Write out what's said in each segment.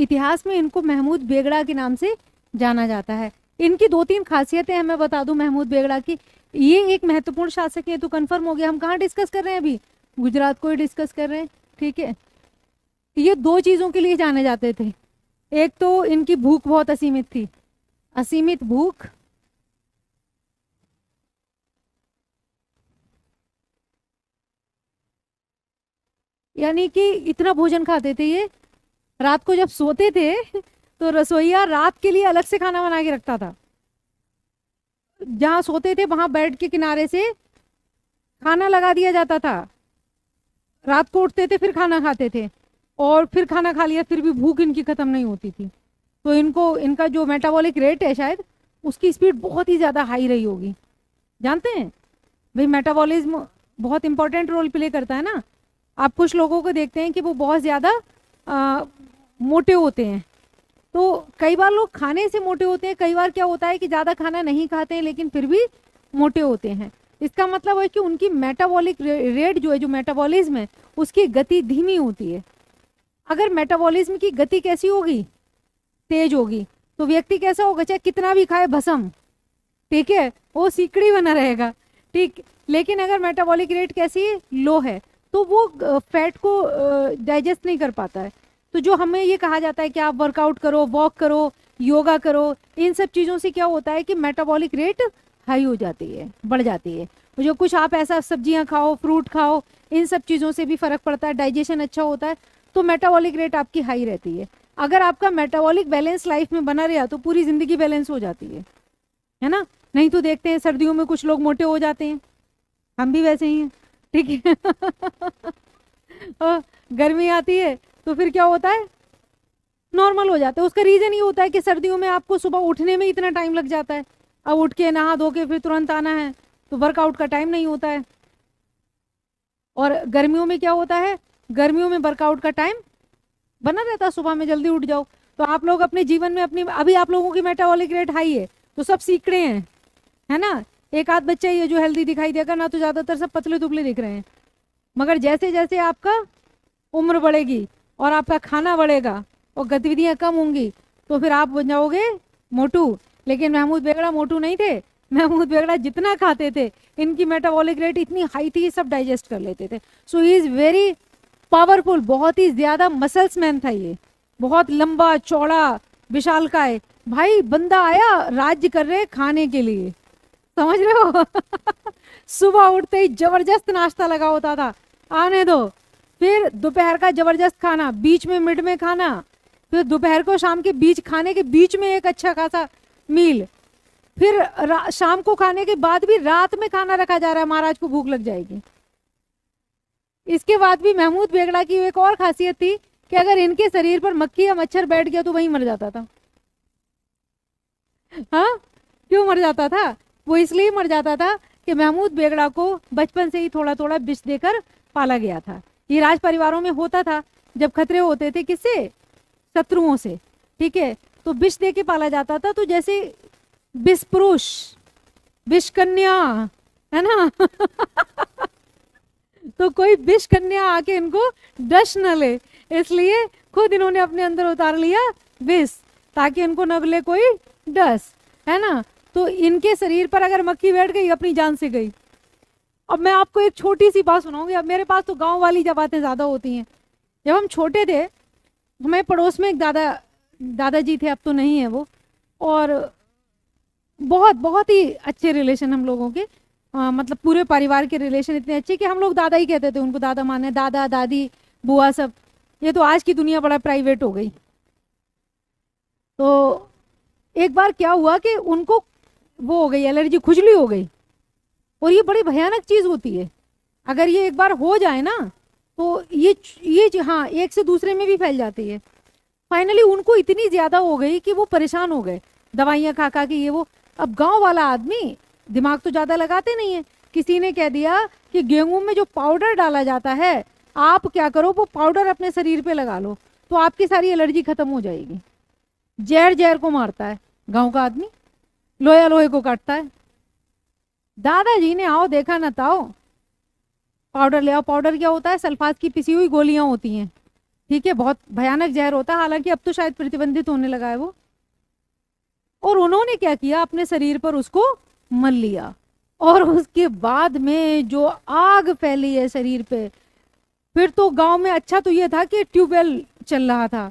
इतिहास में इनको महमूद बेगड़ा के नाम से जाना जाता है। इनकी दो तीन खासियतें हैं, मैं बता दूँ महमूद बेगड़ा की। ये एक महत्वपूर्ण शासक है तो कंफर्म हो गया। हम कहाँ डिस्कस कर रहे हैं अभी? गुजरात को ही डिस्कस कर रहे हैं, ठीक है? ये दो चीज़ों के लिए जाने जाते थे। एक तो इनकी भूख बहुत असीमित थी। असीमित भूख। यानी कि इतना भोजन खाते थे ये रात को जब सोते थे तो रसोईया रात के लिए अलग से खाना बना के रखता था। जहाँ सोते थे, वहाँ बेड के किनारे से खाना लगा दिया जाता था। रात को उठते थे, फिर खाना खाते थे। और फिर खाना खा लिया, फिर भी भूख इनकी ख़त्म नहीं होती थी। तो इनको, इनका जो मेटाबॉलिक रेट है शायद, उसकी स्पीड बहुत ही ज़्यादा हाई रही होगी। जानते हैं? भाई मेटाबॉलिज्म बहुत इंपॉर्टेंट रोल प्ले करता है ना। आप कुछ लोगों को देखते हैं कि वो बहुत ज़्यादा मोटे होते हैं। तो कई बार लोग खाने से मोटे होते हैं, कई बार क्या होता है कि ज़्यादा खाना नहीं खाते हैं, लेकिन फिर भी मोटे होते हैं। इसका मतलब है कि उनकी मेटाबॉलिक रेट जो है, जो मेटाबॉलिज्म है, उसकी गति धीमी होती है। अगर मेटाबॉलिज्म की गति कैसी होगी? तेज होगी। तो व्यक्ति कैसा होगा? चाहे कितना भी खाए, भसम। ठीक है? वो सीकड़ी बना रहेगा। ठीक? लेकिन अगर मेटाबॉलिक रेट कैसी है लो है तो वो फैट को डाइजेस्ट नहीं कर पाता है। तो जो हमें ये कहा जाता है कि आप वर्कआउट करो वॉक करो योगा करो, इन सब चीज़ों से क्या होता है कि मेटाबॉलिक रेट हाई हो जाती है, बढ़ जाती है। जो कुछ आप ऐसा सब्ज़ियाँ खाओ फ्रूट खाओ, इन सब चीज़ों से भी फ़र्क पड़ता है डाइजेशन अच्छा होता है तो मेटाबॉलिक रेट आपकी हाई रहती है। अगर आपका मेटाबॉलिक बैलेंस लाइफ में बना रहा तो पूरी ज़िंदगी बैलेंस हो जाती है। है ना? नहीं तो देखते हैं सर्दियों में कुछ लोग मोटे हो जाते हैं। हम भी वैसे ही हैं, ठीक है? गर्मी आती है तो फिर क्या होता है? नॉर्मल हो जाता है। उसका रीज़न ये होता है कि सर्दियों में आपको सुबह उठने में इतना टाइम लग जाता है। अब उठ के, नहा धो के फिर तुरंत आना है तो वर्कआउट का टाइम नहीं होता है। और गर्मियों में क्या होता है? गर्मियों में वर्कआउट का टाइम बना रहता है। सुबह में जल्दी उठ जाओ। तो आप लोग अपने जीवन में अपनी, अभी आप लोगों की मेटाबॉलिक रेट हाई है तो सब सीख रहे हैं, है ना? एक आध बच्चा ये जो हेल्दी दिखाई देगा ना तो ज़्यादातर सब पतले दुबले दिख रहे हैं। मगर जैसे जैसे आपका उम्र बढ़ेगी और आपका खाना बढ़ेगा और गतिविधियाँ कम होंगी तो फिर आप बन जाओगे मोटू। लेकिन महमूद बेगड़ा मोटू नहीं थे। महमूद बेगड़ा जितना खाते थे, इनकी मेटाबॉलिक रेट इतनी हाई थी, सब डाइजेस्ट कर लेते थे। So he is very powerful बहुत ही ज़्यादा मसल्स मैन था ये। बहुत लंबा, चौड़ा, विशाल का है। भाई, बंदा आया राज्य कर रहे खाने के लिए। समझ रहे हो? सुबह उठते ही ज़बरदस्त नाश्ता लगा होता था। आने दो। फिर दोपहर का ज़बरदस्त खाना, बीच में, मिड में खाना। फिर दोपहर को शाम के बीच, खाने के बीच में एक अच्छा खासा मील फिर शाम को खाने के बाद भी रात में खाना रखा जा रहा है, महाराज को भूख लग जाएगी। इसके बाद भी महमूद बेगड़ा की एक और खासियत थी कि अगर इनके शरीर पर मक्खी या मच्छर बैठ गया तो वहीं मर जाता था। हाँ? क्यों मर जाता था? वो इसलिए मर जाता था कि महमूद बेगड़ा को बचपन से ही थोड़ा थोड़ा विष देकर पाला गया था। ये राज परिवारों में होता था, जब खतरे होते थे किससे? शत्रुओं से। ठीक है? तो विष दे के पाला जाता था तो जैसे विष पुरुष, विष कन्या, है ना? तो कोई विष कन्या आके इनको डस न ले। इसलिए खुद इन्होंने अपने अंदर उतार लिया विष, ताकि इनको न ले कोई डस है ना? तो इनके शरीर पर अगर मक्खी बैठ गई, अपनी जान से गई। अब मैं आपको एक छोटी सी बात सुनाऊँगी। अब मेरे पास तो गाँव वाली जब बातें ज़्यादा होती हैं। जब हम छोटे थे हमें पड़ोस में एक दादा दादाजी थे अब तो नहीं है वो। और बहुत बहुत ही अच्छे रिलेशन हम लोगों के। आ, मतलब पूरे परिवार के रिलेशन इतने अच्छे कि हम लोग दादा ही कहते थे उनको दादा माने दादा दादी बुआ सब। ये तो आज की दुनिया बड़ा प्राइवेट हो गई। तो एक बार क्या हुआ कि उनको वो हो गई एलर्जी खुजली हो गई। और ये बड़ी भयानक चीज़ होती है। अगर ये एक बार हो जाए ना तो ये ये हाँ एक से दूसरे में भी फैल जाती है। फाइनली उनको इतनी ज़्यादा हो गई कि वो परेशान हो गए। दवाइयाँ खा खा के ये वो, अब गाँव वाला आदमी दिमाग तो ज़्यादा लगाते नहीं है। किसी ने कह दिया कि गेहूँ में जो पाउडर डाला जाता है, आप क्या करो, वो पाउडर अपने शरीर पे लगा लो तो आपकी सारी एलर्जी खत्म हो जाएगी। जहर जहर को मारता है, गाँव का आदमी। लोया लोहे को काटता है। दादाजी ने, आओ देखा ना ताओ। पाउडर ले आओ। पाउडर क्या होता है? सल्फात की पिसी हुई गोलियाँ होती हैं। ठीक है, बहुत भयानक जहर होता है। हालाँकि अब तो शायद प्रतिबंधित होने लगा है वो। और उन्होंने क्या किया? अपने शरीर पर उसको मल लिया। और उसके बाद में जो आग फैली है शरीर पे, फिर तो गाँव में अच्छा तो ये था कि ट्यूबवेल चल रहा था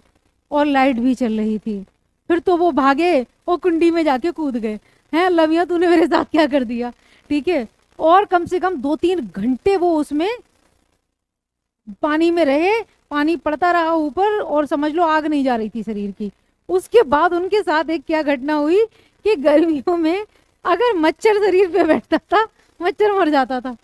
और लाइट भी चल रही थी। फिर तो वो भागे और कुंडी में जाके कूद गए। हैं लमिया तूने मेरे साथ क्या कर दिया? ठीक है, और कम से कम दो तीन घंटे वो उसमें पानी में रहे, पानी पड़ता रहा ऊपर और समझ लो आग नहीं जा रही थी शरीर की। उसके बाद उनके साथ एक क्या घटना हुई कि गर्मियों में अगर मच्छर शरीर पे बैठता था, मच्छर मर जाता था।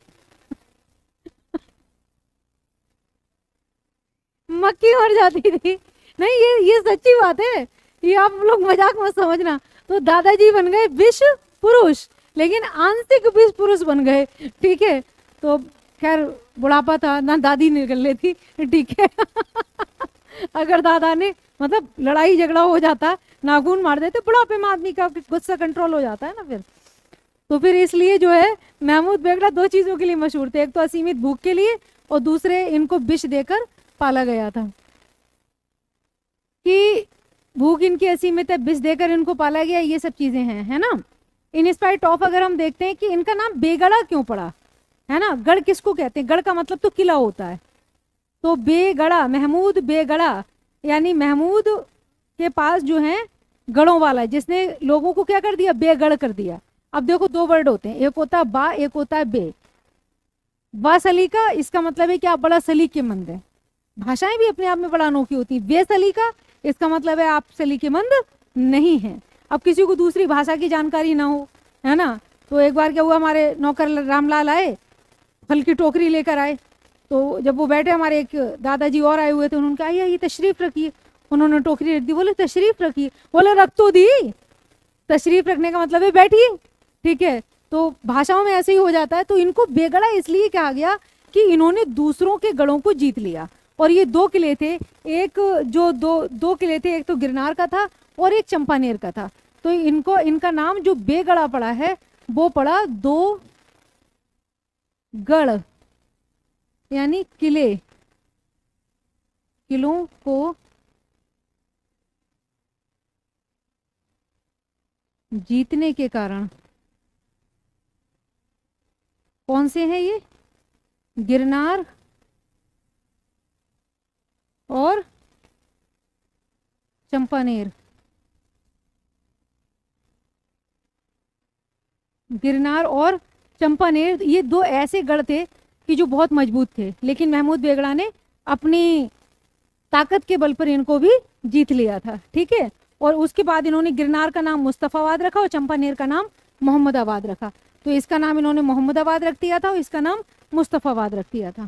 मक्खी मर जाती थी। नहीं, ये ये सच्ची बात है। ये आप लोग मज़ाक मत समझना। तो दादाजी बन गए विश्व पुरुष। लेकिन आंशिक विश्व पुरुष बन गए। ठीक है? तो खैर, बुढ़ापा था, ना दादी निकल लेती ठीक है? अगर दादा ने मतलब लड़ाई झगड़ा हो जाता, नाखून मार देते, बुढ़ापे में आदमी का गुस्सा कंट्रोल हो जाता है ना फिर। तो फिर इसलिए जो है, महमूद बेगड़ा दो चीज़ों के लिए मशहूर थे। एक तो असीमित भूख के लिए और दूसरे इनको विष देकर पाला गया था। कि भूख इनकी असीमित है, विष देकर इनको पाला गया, ये सब चीज़ें हैं, है ना? इन स्पाइट ऑफ़ अगर हम देखते हैं कि इनका नाम बेगड़ा क्यों पड़ा? है ना? गढ़ किसको कहते हैं? गढ़ का मतलब तो किला होता है। तो बेगड़ा, महमूद बेगड़ा, यानी महमूद के पास जो है, गढ़ों वाला है। जिसने लोगों को क्या कर दिया? बेगढ़ कर दिया। अब देखो दो वर्ड होते हैं। एक होता है बा, एक होता है बे। बा सलीका, इसका मतलब है कि आप बड़ा सलीकेमंद है। भाषाएँ भी अपने आप में बड़ा अनोखी होती है। बे सलीका, इसका मतलब है आप सलीकेमंद नहीं है। अब किसी को दूसरी भाषा की जानकारी ना हो, है ना? तो एक बार क्या हुआ, हमारे नौकर रामलाल आए, फल की टोकरी लेकर आए। तो जब वो बैठे, हमारे एक दादाजी और आए हुए थे, उन्होंने कहा ये तशरीफ़ रखिए। उन्होंने टोकरी रख दी, बोले, तशरीफ़ रखिए। बोले, रख तो दी। तशरीफ़ रखने का मतलब है बैठिए, ठीक है? तो भाषाओं में ऐसे ही हो जाता है तो इनको बेगड़ा इसलिए कहा गया कि इन्होंने दूसरों के गढ़ों को जीत लिया। और ये दो किले थे, एक जो दो दो किले थे, एक तो गिरनार का था और एक चंपानेर का था। तो इनको, इनका नाम जो बेगड़ा पड़ा है, वो पड़ा दो गढ़, यानी किले। किलों को जीतने के कारण। कौन से हैं ये? गिरनार और चंपानेर गिरनार और चंपानेर ये दो ऐसे गढ़ थे कि जो बहुत मज़बूत थे। लेकिन महमूद बेगड़ा ने अपनी ताकत के बल पर इनको भी जीत लिया था, ठीक है? और उसके बाद इन्होंने गिरनार का नाम मुस्तफ़ाबाद रखा और चंपानेर का नाम मोहम्मदाबाद रखा। तो इसका नाम इन्होंने मोहम्मदाबाद रख दिया था और इसका नाम मुस्तफ़ाबाद रख दिया था।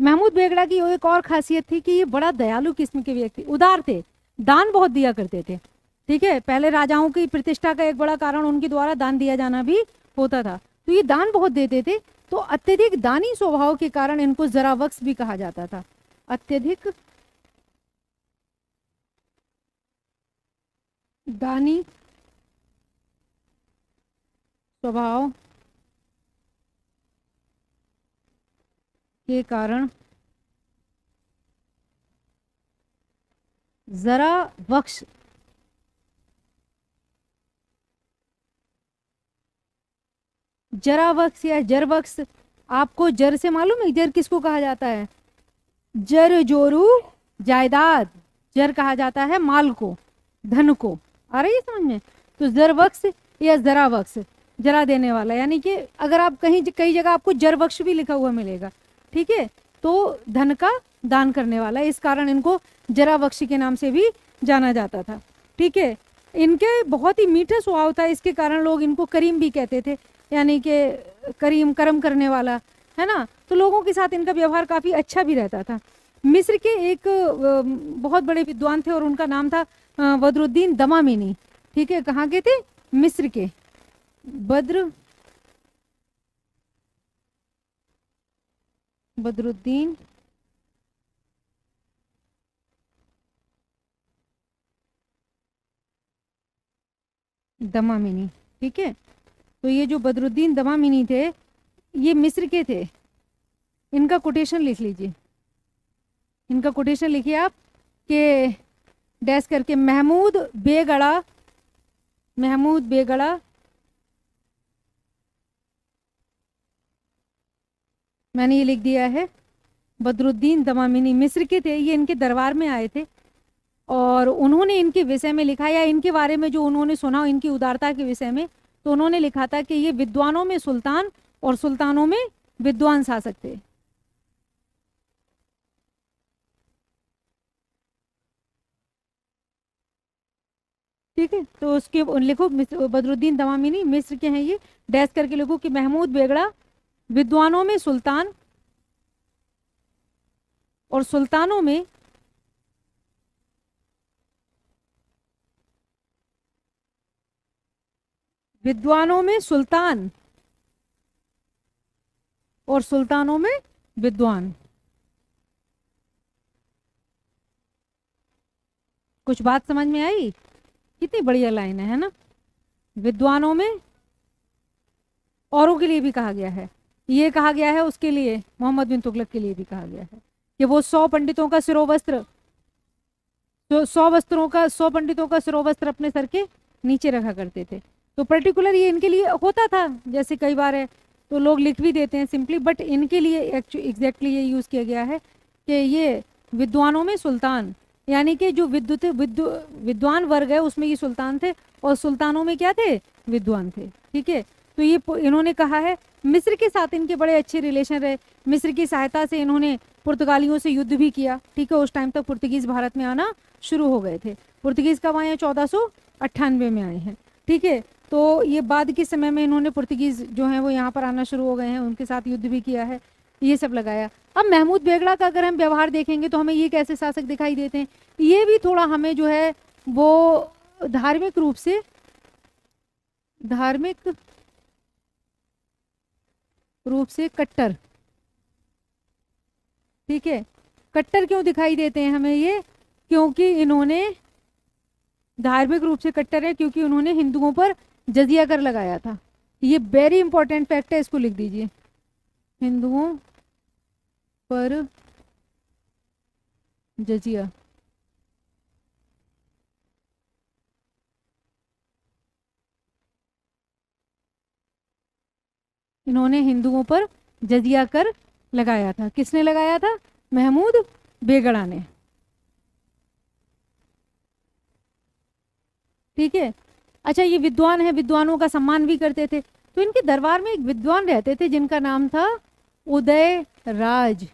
महमूद बेगड़ा की एक और खासियत थी कि ये बड़ा दयालु किस्म के व्यक्ति, उदार थे, दान बहुत दिया करते थे। ठीक है, पहले राजाओं की प्रतिष्ठा का एक बड़ा कारण उनके द्वारा दान दिया जाना भी होता था। तो ये दान बहुत देते थे तो अत्यधिक दानी स्वभाव के कारण इनको जरा वक्स भी कहा जाता था। अत्यधिक दानी स्वभाव के कारण जरा वक्ष जरा वक्स या जर वक्स आपको जर से मालूम है? जर किसको कहा जाता है? जर जोरू जायदाद। जर कहा जाता है माल को, धन को। आ रही है समझ में? तो जर वक्स या जरा वक्स जरा देने वाला। यानी कि अगर आप कहीं, कई जगह आपको जर वक्ष भी लिखा हुआ मिलेगा। ठीक है? तो धन का दान करने वाला इस कारण इनको जरा बख्शी के नाम से भी जाना जाता था। ठीक है? इनके बहुत ही मीठा स्वभाव था। इसके कारण लोग इनको करीम भी कहते थे। यानी कि करीम, करम करने वाला, है ना? तो लोगों के साथ इनका व्यवहार काफ़ी अच्छा भी रहता था। मिस्र के एक बहुत बड़े विद्वान थे और उनका नाम था बदरुद्दीन दमामिनी। ठीक है? कहाँ के थे? मिस्र के। बद्र बदरुद्दीन। दमामिनी, ठीक है? तो ये जो बदरुद्दीन दमामिनी थे, ये मिस्र के थे। इनका कोटेशन लिख लीजिए। इनका कोटेशन लिखिए आप कि डैश करके महमूद बेगड़ा महमूद बेगड़ा मैंने ये लिख दिया है। बदरुद्दीन दमामिनी मिस्र के थे, ये इनके दरबार में आए थे। और उन्होंने इनके विषय में लिखा या इनके बारे में जो उन्होंने सुना, इनकी उदारता के विषय में तो उन्होंने लिखा था कि ये विद्वानों में सुल्तान और सुल्तानों में विद्वान शासक थे ठीक है तो उसके लिखो बदरुद्दीन दमामिनी मिस्र के हैं ये। डैश करके लिखो कि महमूद बेगड़ा विद्वानों में सुल्तान और सुल्तानों में विद्वानों में सुल्तान और सुल्तानों में विद्वान। कुछ बात समझ में आई? कितनी बढ़िया लाइन है ना? विद्वानों में औरों के लिए भी कहा गया है। ये कहा गया है, उसके लिए, मोहम्मद बिन तुगलक के लिए भी कहा गया है कि वो सौ पंडितों का सिरोवस्त्र तो सौ वस्त्रों का, सौ पंडितों का सिरोवस्त्र अपने सर के नीचे रखा करते थे। तो पर्टिकुलर ये इनके लिए होता था, जैसे कई बार है तो लोग लिख भी देते हैं सिंपली, बट इनके लिए एग्जैक्टली ये यूज़ किया गया है कि ये विद्वानों में सुल्तान, यानी कि जो विद्युत, विद्यु, विद्वान वर्ग है, उसमें ये सुल्तान थे और सुल्तानों में क्या थे? विद्वान थे, ठीक है? तो ये इन्होंने कहा है मिस्र के साथ इनके बड़े अच्छे रिलेशन रहे। मिस्र की सहायता से इन्होंने पुर्तगालियों से युद्ध भी किया। ठीक है, उस टाइम तक पुर्तगीज भारत में आना शुरू हो गए थे। पुर्तगीज कब आए हैं? चौदह में आए हैं। ठीक है तो ये बाद के समय में इन्होंने पुर्तगीज जो है वो यहाँ पर आना शुरू हो गए हैं। उनके साथ युद्ध भी किया है, ये सब लगाया। अब महमूद बेगड़ा का अगर हम व्यवहार देखेंगे तो हमें ये कैसे शासक दिखाई देते हैं? ये भी थोड़ा हमें जो है वो धार्मिक रूप से, धार्मिक रूप से कट्टर। ठीक है? कट्टर क्यों दिखाई देते हैं हमें ये? क्योंकि इन्होंने धार्मिक रूप से कट्टर है, क्योंकि उन्होंने हिंदुओं पर जजिया कर लगाया था। ये वेरी इंपॉर्टेंट फैक्ट है, इसको लिख दीजिए। हिंदुओं पर जजिया। इन्होंने हिंदुओं पर जजिया कर लगाया था। किसने लगाया था? महमूद बेगड़ा ने। ठीक है? अच्छा ये विद्वान है, विद्वानों का सम्मान भी करते थे। तो इनके दरबार में एक विद्वान रहते थे, जिनका नाम था उदय राज।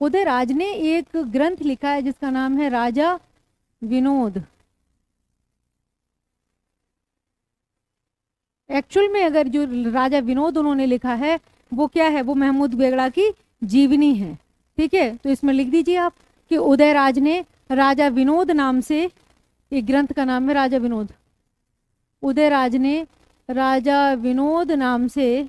उदय राज ने एक ग्रंथ लिखा है, जिसका नाम है राजा विनोद। एक्चुअल में अगर जो राजा विनोद उन्होंने लिखा है, वो क्या है? वो महमूद बेगड़ा की जीवनी है। ठीक है? तो इसमें लिख दीजिए आप कि उदय राज ने राजा विनोद नाम से, एक ग्रंथ का नाम है राजा विनोद। उदय राज ने राजा विनोद नाम से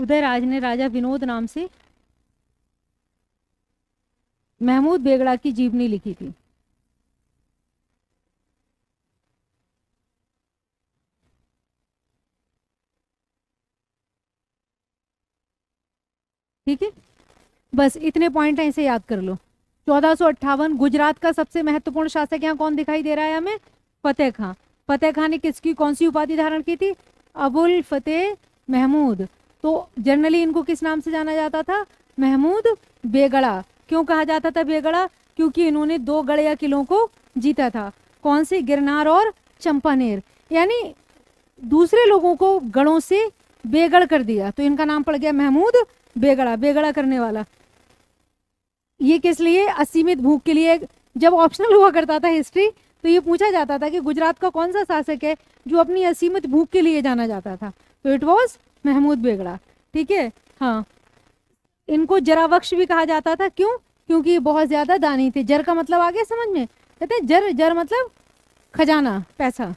उदयराज ने राजा विनोद नाम से महमूद बेगड़ा की जीवनी लिखी थी। ठीक है? बस इतने पॉइंट हैं, इसे याद कर लो। चौदह गुजरात का सबसे महत्वपूर्ण शासक यहाँ कौन दिखाई दे रहा है हमें? फतेह खां। फतेह खां ने किसकी, कौन सी उपाधि धारण की थी? अबुल फतेह महमूद। तो जनरली इनको किस नाम से जाना जाता था? महमूद बेगड़ा। क्यों कहा जाता था बेगड़ा? क्योंकि इन्होंने दो गढ़ किलों को जीता था। कौन से? गिरनार और चंपानेर। यानी दूसरे लोगों को गढ़ों से बेगड़ कर दिया। तो इनका नाम पड़ गया महमूद बेगड़ा बेगड़ा करने वाला। ये किस लिए? असीमित भूख के लिए। जब ऑप्शनल हुआ करता था हिस्ट्री तो ये पूछा जाता था कि गुजरात का कौन सा शासक है जो अपनी असीमित भूख के लिए जाना जाता था? तो इट वॉज़ महमूद बेगड़ा। ठीक है? हाँ। इनको जरावक्ष भी कहा जाता था। क्यों? क्योंकि ये बहुत ज़्यादा दानी थे। जर का मतलब आ गया समझ में? कहते हैं जर जर मतलब खजाना, पैसा।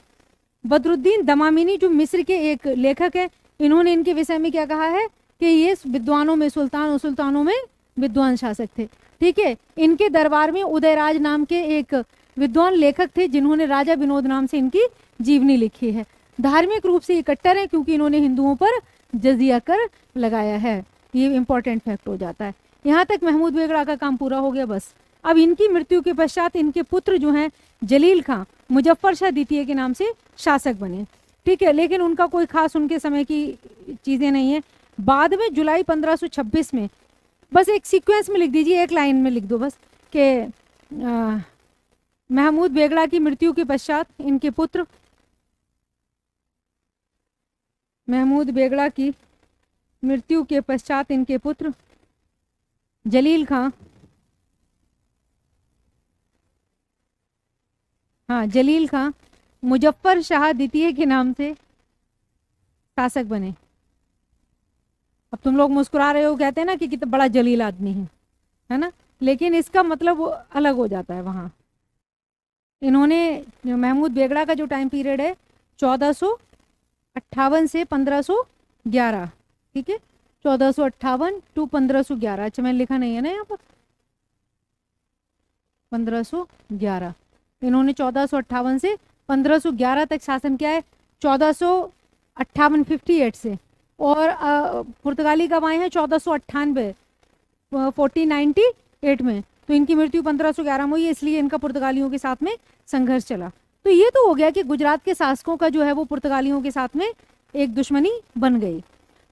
बदरुद्दीन दमामिनी, जो मिस्र के एक लेखक है, इन्होंने इनके विषय में क्या कहा है? कि ये विद्वानों में, सुल्तान और सुल्तानों में विद्वान शासक थे। ठीक है? इनके दरबार में उदयराज नाम के एक विद्वान लेखक थे, जिन्होंने राजा विनोद नाम से इनकी जीवनी लिखी है। धार्मिक रूप से इकट्ठर है क्योंकि इन्होंने हिंदुओं पर जजिया कर लगाया है। ये इंपॉर्टेंट फैक्ट हो जाता है। यहाँ तक महमूद बेगड़ा का काम पूरा हो गया बस। अब इनकी मृत्यु के पश्चात इनके पुत्र जो हैं, जलील खां, मुजफ्फर शाह द्वितीय के नाम से शासक बने। ठीक है, लेकिन उनका कोई खास उनके समय की चीज़ें नहीं है। बाद में जुलाई 1526 में, बस एक सीक्वेंस में लिख दीजिए, एक लाइन में लिख दो बस, कि महमूद बेगड़ा की मृत्यु के पश्चात इनके पुत्र महमूद बेगड़ा की मृत्यु के पश्चात इनके पुत्र जलील खां हाँ जलील खां मुजफ्फर शाह द्वितीय के नाम से शासक बने। अब तुम लोग मुस्कुरा रहे हो, कहते हैं ना कि कितना बड़ा जलील आदमी है है ना? लेकिन इसका मतलब वो अलग हो जाता है वहाँ। इन्होंने महमूद बेगड़ा का जो टाइम पीरियड है, चौदह सौ अट्ठावन से पंद्रह सौ ग्यारह, ठीक है? चौदह सौ अट्ठावन टू पंद्रह सौ ग्यारह। अच्छा मैंने लिखा नहीं है ना यहाँ पर? पंद्रह सौ ग्यारह। इन्होंने चौदह सौ अट्ठावन से पंद्रह सौ ग्यारह तक शासन किया है। चौदह सौ अट्ठावन फिफ्टी एट से। और पुर्तगाली कब आए हैं चौदह सौ अट्ठानवे फोर्टीन नाइन्टी एट में। तो इनकी मृत्यु पंद्रह सौ ग्यारह में हुई, इसलिए इनका पुर्तगालियों के साथ में संघर्ष चला। तो ये तो हो गया कि गुजरात के शासकों का जो है वो पुर्तगालियों के साथ में एक दुश्मनी बन गई।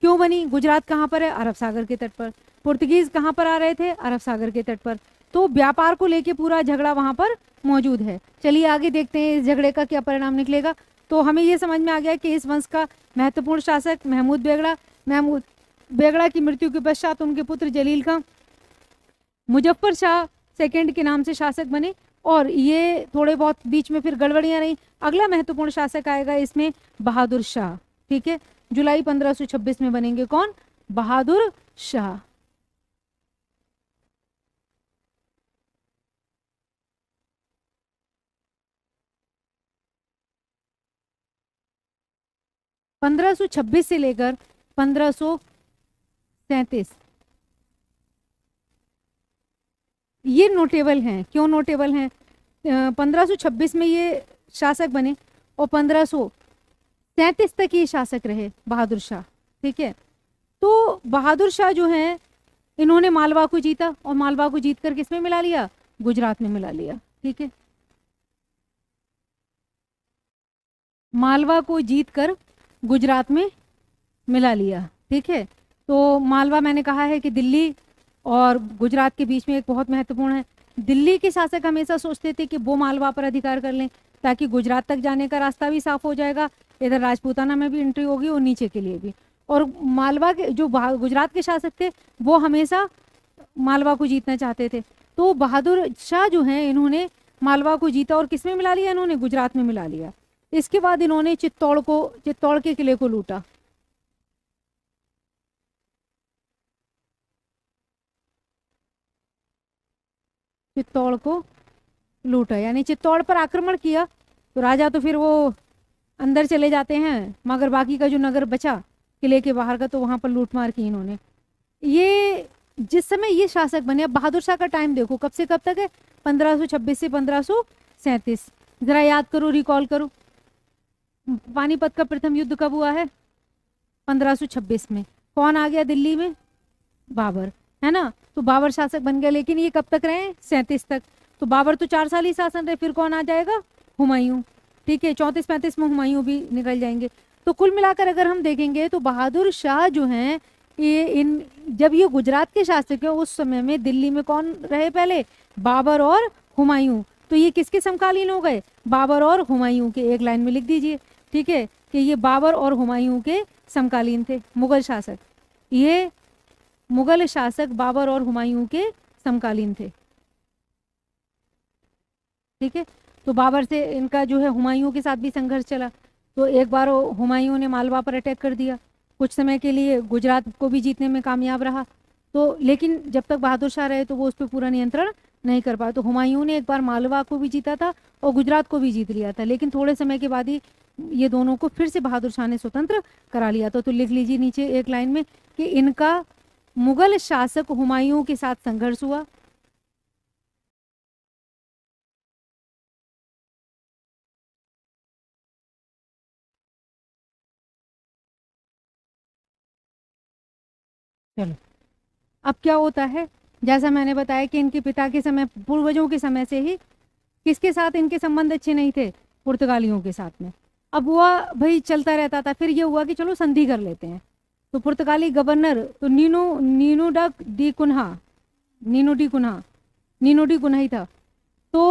क्यों बनी? गुजरात कहाँ पर है? अरब सागर के तट पर। पुर्तगीज कहाँ पर आ रहे थे? अरब सागर के तट पर। तो व्यापार को लेके पूरा झगड़ा वहाँ पर मौजूद है। चलिए आगे देखते हैं इस झगड़े का क्या परिणाम निकलेगा। तो हमें ये समझ में आ गया कि इस वंश का महत्वपूर्ण शासक महमूद बेगड़ा महमूद बेगड़ा की मृत्यु के पश्चात उनके पुत्र जलील खां मुजफ्फर शाह सेकेंड के नाम से शासक बने। और ये थोड़े बहुत बीच में फिर गड़बड़ियाँ रही। अगला महत्वपूर्ण शासक आएगा इसमें बहादुर शाह, ठीक है? जुलाई 1526 में बनेंगे कौन? बहादुर शाह। पंद्रह से लेकर पंद्रह ये नोटेबल हैं। क्यों नोटेबल हैं? पंद्रह में ये शासक बने और पंद्रह सैंतीस तक ये शासक रहे, बहादुर शाह, ठीक है? तो बहादुर शाह जो हैं, इन्होंने मालवा को जीता और मालवा को जीत कर किसमें मिला लिया? गुजरात में मिला लिया, ठीक है? मालवा को जीत कर गुजरात में मिला लिया, ठीक है? तो मालवा मैंने कहा है कि दिल्ली और गुजरात के बीच में एक बहुत महत्वपूर्ण है। दिल्ली के शासक हमेशा सोचते थे कि वो मालवा पर अधिकार कर लें, ताकि गुजरात तक जाने का रास्ता भी साफ़ हो जाएगा। इधर राजपूताना में भी एंट्री होगी और नीचे के लिए भी। और मालवा के जो गुजरात के शासक थे, वो हमेशा मालवा को जीतना चाहते थे। तो बहादुर शाह जो हैं, इन्होंने मालवा को जीता और किसमें मिला लिया? इन्होंने गुजरात में मिला लिया। इसके बाद इन्होंने चित्तौड़ को, चित्तौड़ के किले को लूटा। चित्तौड़ को लूटा। यानी चित्तौड़ पर आक्रमण किया तो राजा तो फिर वो अंदर चले जाते हैं, मगर बाकी का जो नगर बचा, किले के बाहर का तो वहाँ पर लूटमार की इन्होंने। ये जिस समय ये शासक बने, अब बहादुर शाह का टाइम देखो, कब से कब तक है? 1526 से पंद्रह जरा याद करो रिकॉल करो। पानीपत का प्रथम युद्ध कब हुआ है? 1526 में। कौन आ गया दिल्ली में? बाबर। है ना? तो बाबर शासक बन गया लेकिन ये कब तक रहे? सैंतीस तक। तो बाबर तो चार साल ही शासन रहे, फिर कौन आ जाएगा? हुमायूं। ठीक है, चौंतीस पैंतीस में हुमायूं भी निकल जाएँगे। तो कुल मिलाकर अगर हम देखेंगे तो बहादुर शाह जो हैं, ये इन, जब ये गुजरात के शासक है, उस समय में दिल्ली में कौन रहे पहले? बाबर और हुमायूं। तो ये किसके समकालीन हो गए? बाबर और हुमायूं के, एक लाइन में लिख दीजिए। ठीक है, कि ये बाबर और हुमायूं के समकालीन थे, मुगल शासक। ये मुगल शासक बाबर और हुमायूं के समकालीन थे। ठीक है? तो बाबर से इनका जो है हुमायूं के साथ भी संघर्ष चला। तो एक बार हुमायूं ने मालवा पर अटैक कर दिया। कुछ समय के लिए गुजरात को भी जीतने में कामयाब रहा। तो लेकिन जब तक बहादुर शाह रहे तो वो उस पर पूरा नियंत्रण नहीं कर पाए तो हुमायूं ने एक बार मालवा को भी जीता था और गुजरात को भी जीत लिया था। लेकिन थोड़े समय के बाद ही ये दोनों को फिर से बहादुर शाह ने स्वतंत्र करा लिया था। तो लिख लीजिए नीचे एक लाइन में कि इनका मुगल शासक हुमायूं के साथ संघर्ष हुआ। चलो। अब क्या होता है? जैसा मैंने बताया कि इनके पिता के समय, पूर्वजों के समय से ही किसके साथ इनके संबंध अच्छे नहीं थे? पुर्तगालियों के साथ में। अब हुआ, भाई, चलता रहता था, फिर ये हुआ कि चलो संधि कर लेते हैं। तो पुर्तगाली गवर्नर तो Nuno Nuno duck da Cunha, Nuno da Cunha, Nuno da Cunha ही था। तो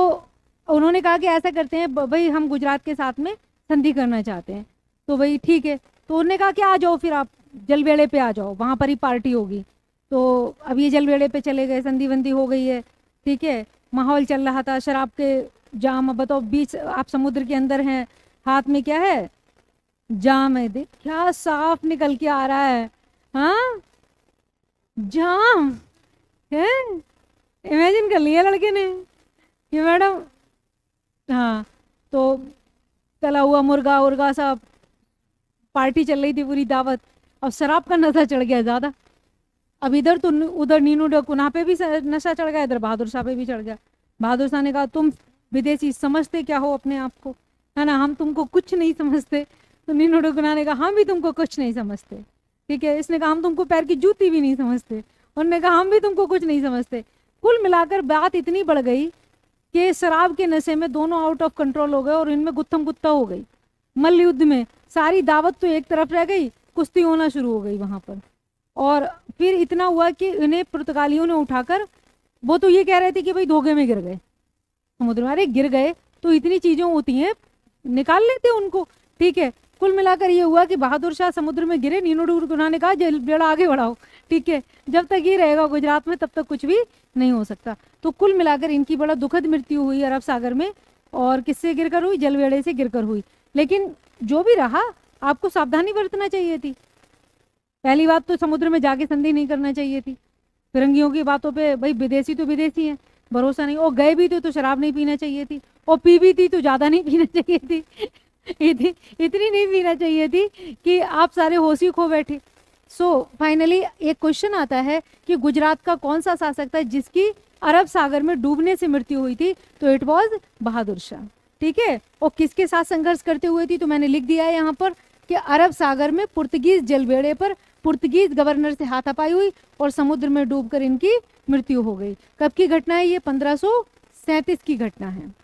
उन्होंने कहा कि ऐसा करते हैं भाई हम गुजरात के साथ में संधि करना चाहते हैं। तो भाई ठीक है तो उन्होंने कहा कि आ जाओ फिर आप जलवेड़े पे आ जाओ, वहाँ पर ही पार्टी होगी। तो अब ये जलवेड़े पे चले गए, संधि बंदी हो गई है, ठीक है, माहौल चल रहा था, शराब के जाम बताओ बीच, आप समुद्र के अंदर हैं, हाथ में क्या है? जाम है देख, क्या साफ़ निकल के आ रहा है? हाँ? जाम। है? इमेजिन कर लिया लड़के ने। कि मैडम हाँ तो तला हुआ मुर्गा, उर्गा सब पार्टी चल रही थी पूरी दावत, अब शराब का नशा चढ़ गया ज़्यादा। अब इधर तो उधर नीनू डकुना पे भी नशा चढ़ गया, इधर बहादुर शाह पे भी चढ़ गया। बहादुर शाह ने कहा, तुम विदेशी समझते क्या हो अपने आप को? है ना, हम तुमको कुछ नहीं समझते तो नीनू डकुना ने कहा, हम भी तुमको कुछ नहीं समझते। ठीक है, इसने कहा, हम तुमको पैर की जूती भी नहीं समझते। उन्होंने कहा, हम भी तुमको कुछ नहीं समझते। कुल मिलाकर बात इतनी बढ़ गई कि शराब के नशे में दोनों आउट ऑफ़ कंट्रोल हो गए और इनमें गुत्थम गुत्ता हो गई। मल्ल युद्ध में सारी दावत तो एक तरफ़ रह गई, कुश्ती होना शुरू हो गई वहाँ पर। और फिर इतना हुआ कि इन्हें पुर्तगालियों ने उठाकर, वो तो ये कह रहे थे कि भाई धोखे में गिर गए। समुद्र में अरे गिर गए तो इतनी चीज़ें होती हैं, निकाल लेते उनको। ठीक है कुल मिलाकर ये हुआ कि बहादुर शाह समुद्र में गिरे, नीनो डूर ने कहा, जल, बेड़ा आगे बढ़ाओ। ठीक है, जब तक ये रहेगा गुजरात में, तब तक कुछ भी नहीं हो सकता। तो कुल मिलाकर इनकी बड़ा दुखद मृत्यु हुई अरब सागर में, और किससे गिरकर हुई? जलवेड़े से गिरकर हुई। लेकिन जो भी रहा, आपको सावधानी बरतना चाहिए थी। पहली बात तो समुद्र में जाके संधि नहीं करना चाहिए थी। फिरंगियों की बातों पे, भाई, विदेशी तो विदेशी हैं, भरोसा नहीं। और गए भी थे तो शराब नहीं पीना चाहिए थी, और पी भी थी तो ज़्यादा नहीं पीना चाहिए थी। इतनी इतनी नहीं पीना चाहिए थी कि आप सारे होशी खो बैठे। सो so, फाइनली एक क्वेश्चन आता है कि गुजरात का कौन सा शासक था जिसकी अरब सागर में डूबने से मृत्यु हुई थी? तो इट वॉज़ बहादुर शाह। ठीक है? और किसके साथ संघर्ष करते हुए थी? तो मैंने लिख दिया है यहाँ पर कि अरब सागर में पुर्तगीज जलबेड़े पर पुर्तगीज गवर्नर से हाथापाई हुई और समुद्र में डूबकर इनकी मृत्यु हो गई। कब की घटना है ये? पंद्रह की घटना है।